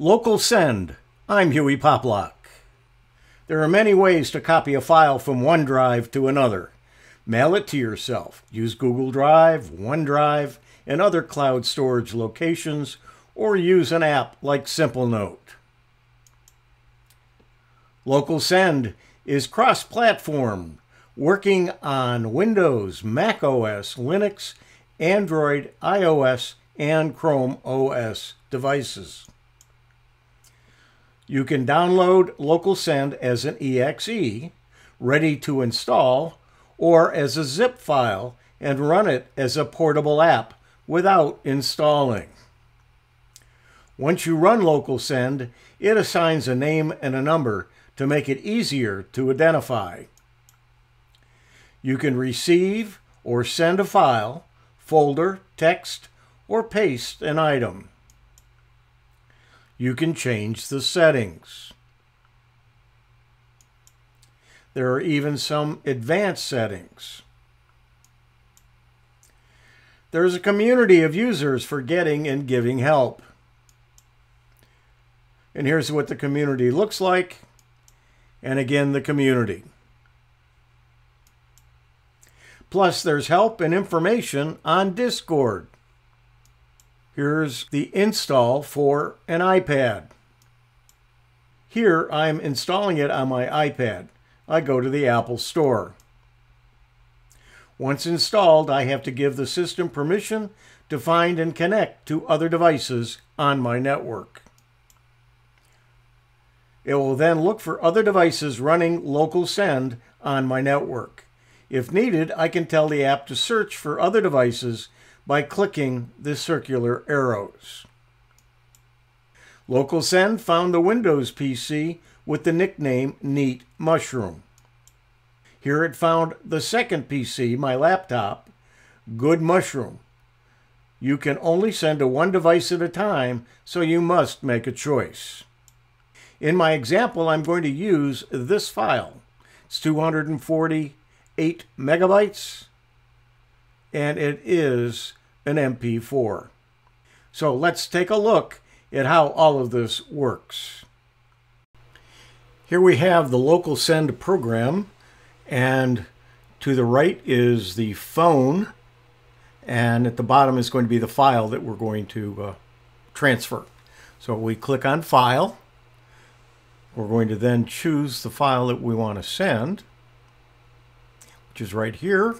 LocalSend. I'm Hewie Poplock. There are many ways to copy a file from one drive to another. Mail it to yourself. Use Google Drive, OneDrive, and other cloud storage locations, or use an app like SimpleNote. LocalSend is cross platform, working on Windows, Mac OS, Linux, Android, iOS, and Chrome OS devices. You can download LocalSend as an EXE, ready to install, or as a zip file and run it as a portable app without installing. Once you run LocalSend, it assigns a name and a number to make it easier to identify. You can receive or send a file, folder, text, or paste an item. You can change the settings. There are even some advanced settings. There's a community of users for getting and giving help. And here's what the community looks like. And again, the community. Plus, there's help and information on Discord. Here's the install for an iPad. Here, I'm installing it on my iPad. I go to the Apple Store. Once installed, I have to give the system permission to find and connect to other devices on my network. It will then look for other devices running LocalSend on my network. If needed, I can tell the app to search for other devices by clicking the circular arrows. LocalSend found the Windows PC with the nickname Neat Mushroom. Here it found the second PC, my laptop, Good Mushroom. You can only send to one device at a time, so you must make a choice. In my example, I'm going to use this file. It's 248 megabytes, and it is an MP4. So let's take a look at how all of this works. Here we have the LocalSend program, and to the right is the phone, and at the bottom is going to be the file that we're going to uh, transfer. So we click on File. We're going to then choose the file that we want to send, which is right here.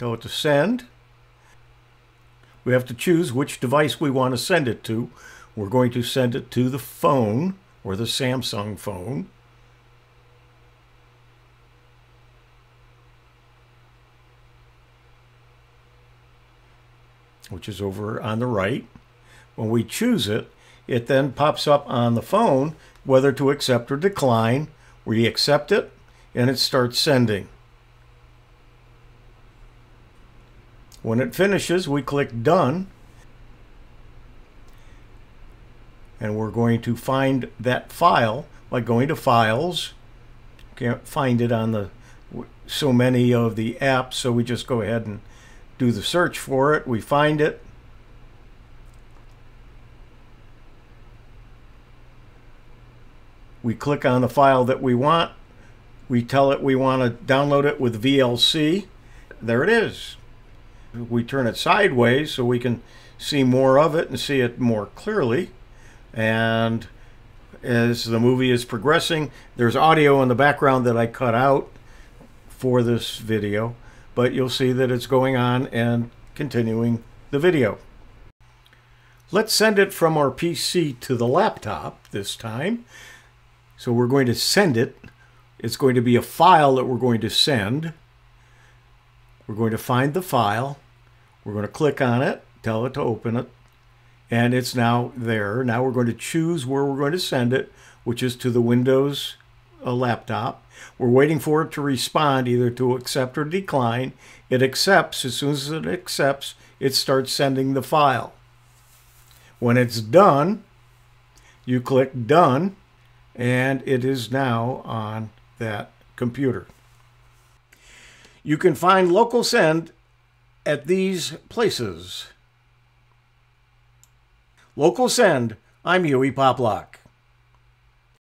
It to send. We have to choose which device we want to send it to. We're going to send it to the phone or the Samsung phone. which is over on the right. When we choose it, it then pops up on the phone whether to accept or decline. We accept it and it starts sending. When it finishes, we click Done. And we're going to find that file by going to files. Can't find it on the so many of the apps so we just go ahead and do the search for it. We find it. We click on the file that we want. We tell it we want to download it with VLC there it is we turn it sideways so we can see more of it and see it more clearly and as the movie is progressing, there's audio in the background that I cut out for this video, but you'll see that it's going on and continuing the video. Let's send it from our PC to the laptop this time. So we're going to send it. It's going to be a file that we're going to send. We're going to find the file. We're going to click on it, tell it to open it and it's now there. Now we're going to choose where we're going to send it, which is to the Windows uh, laptop. We're waiting for it to respond either to accept or decline. It accepts. As soon as it accepts, it starts sending the file. When it's done, you click Done, and it is now on that computer. You can find LocalSend at these places. LocalSend I'm Hewie Poplock.